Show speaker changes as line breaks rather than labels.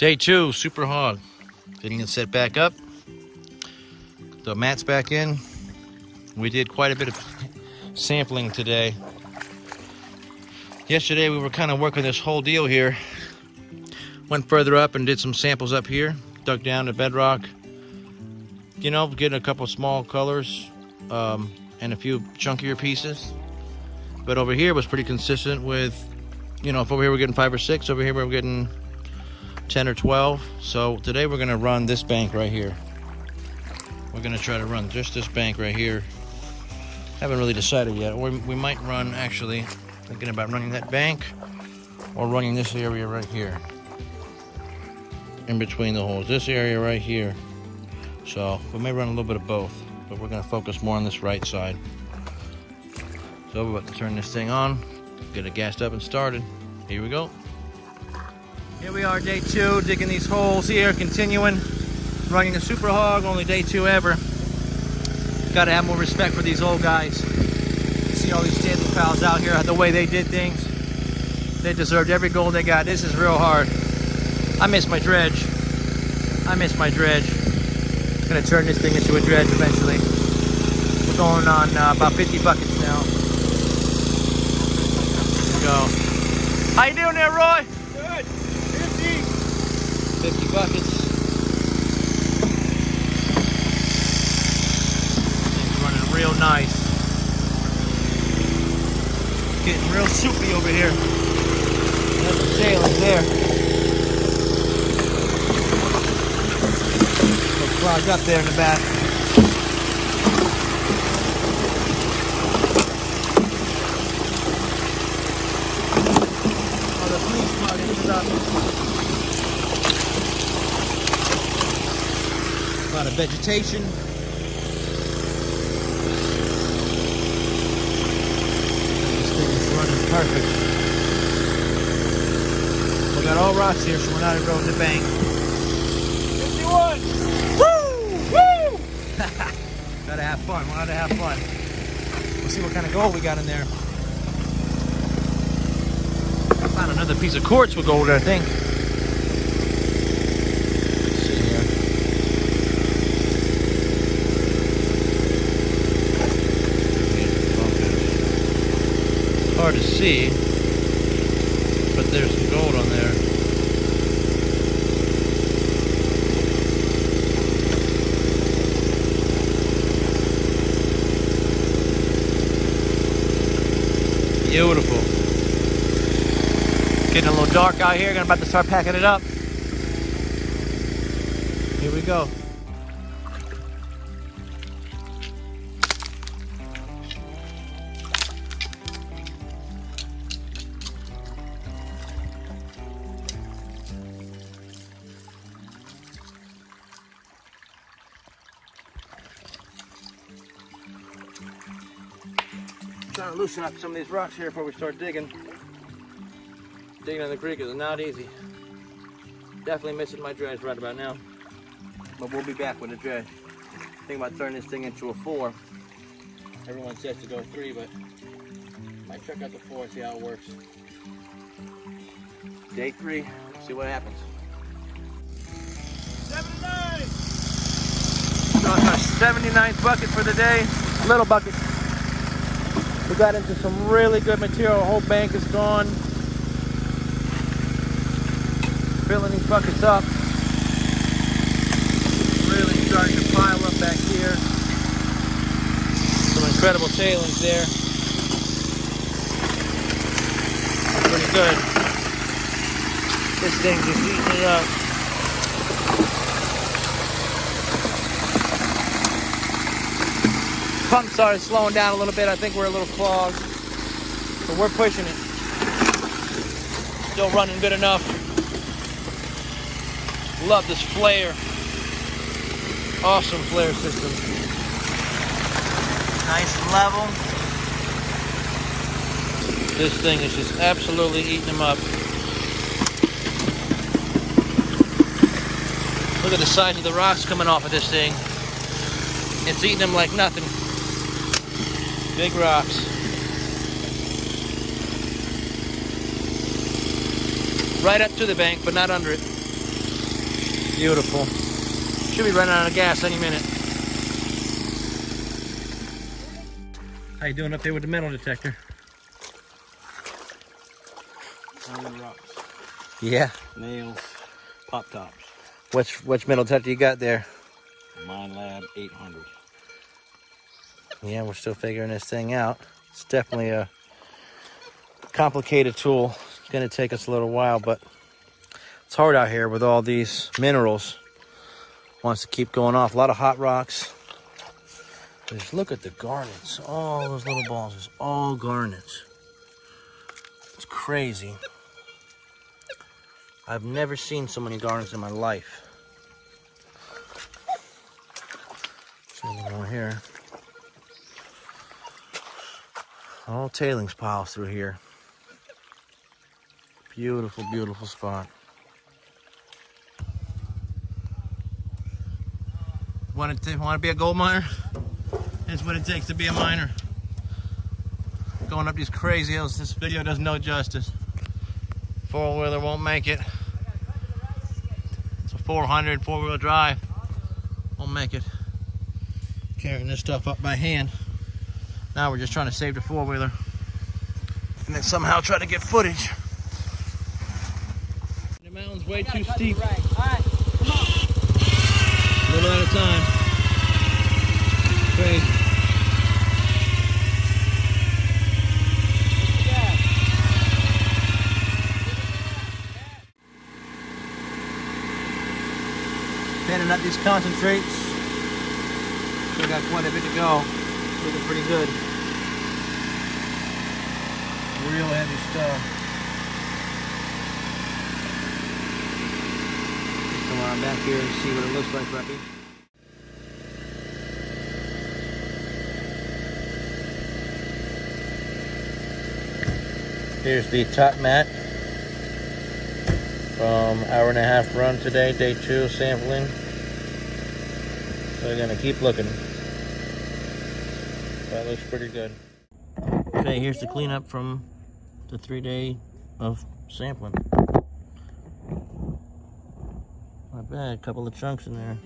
Day two, Super Hog. Getting it set back up. The mats back in. We did quite a bit of sampling today. Yesterday we were kind of working this whole deal here. Went further up and did some samples up here. Dug down to bedrock. You know, getting a couple small colors um, and a few chunkier pieces. But over here was pretty consistent with, you know, if over here we're getting five or six, over here we're getting 10 or 12. So today we're gonna run this bank right here. We're gonna try to run just this bank right here. Haven't really decided yet. We might run actually, thinking about running that bank or running this area right here. In between the holes. This area right here. So we may run a little bit of both, but we're gonna focus more on this right side. So we're about to turn this thing on, get it gassed up and started. Here we go. Here we are, day two, digging these holes here, continuing, running the Super Hog, only day two ever. Gotta have more respect for these old guys. See all these standing pals out here, the way they did things. They deserved every gold they got. This is real hard. I miss my dredge. I miss my dredge. Gonna turn this thing into a dredge eventually. We're going on uh, about 50 buckets now. Go. How you doing there, Roy? 50 buckets. Things running real nice. Getting real soupy over here. That's the tailings there. Clogged up there in the back. Oh, the police car is up. A lot of vegetation. This thing is running perfect. We got all rocks here, so we're not eroding the bank. 51! Woo! Woo! gotta have fun. We gotta have fun. We'll see what kind of gold we got in there. Found another piece of quartz with gold, I think. Hard to see, but there's some gold on there. Beautiful. Getting a little dark out here. I'm about to start packing it up. Here we go. To loosen up some of these rocks here before we start digging. Digging in the creek is not easy. Definitely missing my dredge right about now. But we'll be back with the dredge. Think about turning this thing into a four. Everyone says to go three, but might check out the four and see how it works. Day three, see what happens. 79! 79th bucket for the day. Little bucket. We got into some really good material. Whole bank is gone. Filling these buckets up. Really starting to pile up back here. Some incredible tailings there. Pretty good. This thing's just eating it up. Pump started slowing down a little bit. I think we're a little clogged. But we're pushing it. still running good enough. Love this flare. Awesome flare system. Nice and level. This thing is just absolutely eating them up. Look at the size of the rocks coming off of this thing. It's eating them like nothing. Big rocks. Right up to the bank, but not under it. Beautiful. Should be running out of gas any minute. How you doing up there with the metal detector?
rocks,
Yeah.
nails, pop tops.
Which which metal detector you got there?
Minelab 800.
Yeah, we're still figuring this thing out. It's definitely a complicated tool. It's gonna take us a little while, but it's hard out here with all these minerals. Wants to keep going off. A lot of hot rocks. Just look at the garnets. All those little balls is all garnets. It's crazy. I've never seen so many garnets in my life. See more here. All tailings piles through here. Beautiful, beautiful spot. Want to want to be a gold miner? That's what it takes to be a miner. Going up these crazy hills. This video does no justice. Four wheeler won't make it. It's a 400 four wheel drive. Won't make it. Carrying this stuff up by hand. Now we're just trying to save the four wheeler. And then somehow try to get footage. The mountain's way too steep. A little at a time. Crazy. Panning up these concentrates. Still got quite a bit to go. Looking pretty good. Real heavy stuff. Come on back here and see what it looks like, Ruppy. Here's the top mat from hour and a half run today, day two sampling. So we're gonna keep looking. That looks pretty good. Okay, here's the cleanup from the three day of sampling. Not bad, a couple of chunks in there.